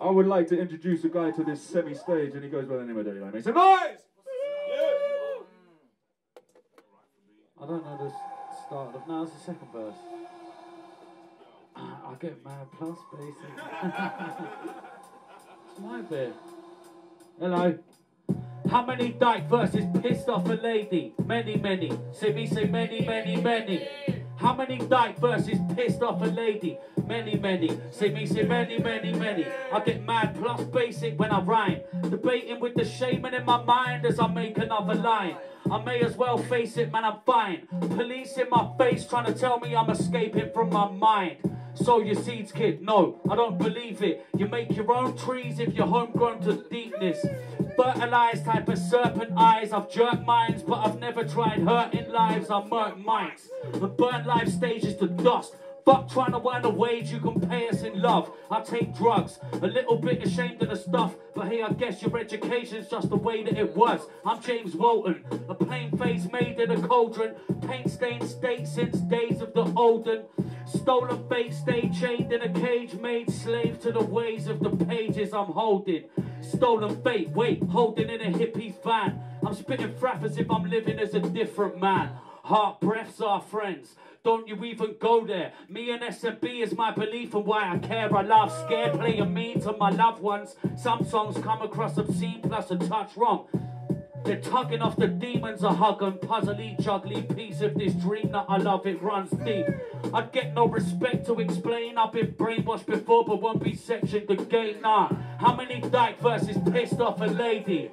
I would like to introduce a guy to this semi stage, and he goes by the name of Daddy Lame. Make noise! I don't know the start of. No, it's the second verse. I get mad plus, basically. it's my bit. Hello. How many Dike verses pissed off a lady? Many, many. Say me, say many, many, many. How many Dike verses pissed off a lady? Many, many. See me, say many, many, many. I get mad plus basic when I rhyme. Debating with the shaman in my mind as I make another line. I may as well face it, man, I'm fine. Police in my face trying to tell me I'm escaping from my mind. Sow your seeds, kid. No, I don't believe it. You make your own trees if you're homegrown to deepness. Fertilized type of serpent eyes. I've jerked minds, but I've never tried hurting lives. I murk minds and burn life stages to dust. Fuck trying to earn a wage, you can pay us in love. I take drugs, a little bit ashamed of the stuff, but hey, I guess your education's just the way that it was. I'm James Walton, a plain face made in a cauldron, paint stained state since days of the olden. Stolen fate, stay chained in a cage, made slave to the ways of the pages I'm holding. Stolen fate, wait, holding in a hippie's van. I'm spitting frap as if I'm living as a different man. Heart breaths are friends. Don't you even go there. Me and SMB is my belief and why I care. I love scared, playing mean to my loved ones. Some songs come across obscene plus a touch wrong. They're tugging off the demons a hug and puzzly juggly piece of this dream that I love, it runs deep. I'd get no respect to explain. I've been brainwashed before, but won't be sectioned again. Nah, how many Dike verses pissed off a lady?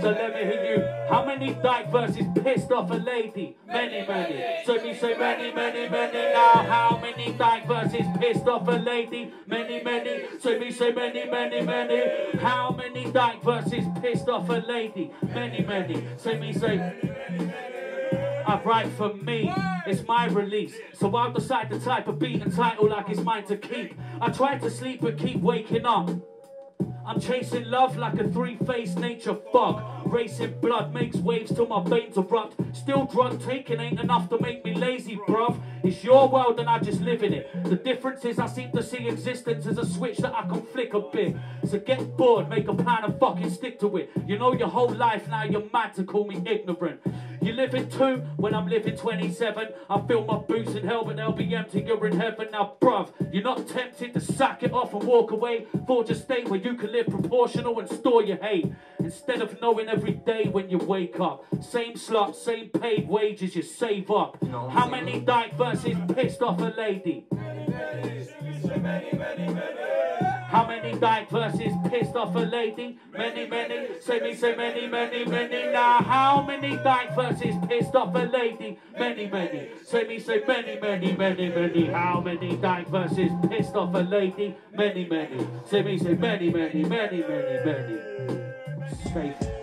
So let me hear you. How many Dike verses pissed off a lady? Many, many. So me say many, many, many. Now, how many Dike verses pissed off a lady? Many, many. So me say many, many, many. How many Dike verses pissed off a lady? Many, many. So me say. I write for me, it's my release. So I'll decide the type of beat and title like it's mine to keep. I try to sleep but keep waking up. I'm chasing love like a three-faced nature fog. Racing blood makes waves till my veins erupt. Still drug taking ain't enough to make me lazy, bruv. It's your world and I just live in it. The difference is I seem to see existence as a switch that I can flick a bit. So get bored, make a plan and fucking stick to it. You know your whole life now you're mad to call me ignorant. You live in two when I'm living 27. I fill my boots in hell, but they'll be empty. You're in heaven now, bruv. You're not tempted to sack it off and walk away. Forge a state where you can live proportional and store your hate. Instead of knowing every day when you wake up. Same slot, same paid wages you save up. How many Dike verses pissed off a lady? How many Dike verses pissed off a lady? Many, many. Say me, say many, many, many. Now, how many Dike verses pissed off a lady? Many, many. Say me, say many, many, many, many. How many Dike verses pissed off a lady? Many, many. Say me, say many, many, many, many, many. Safe.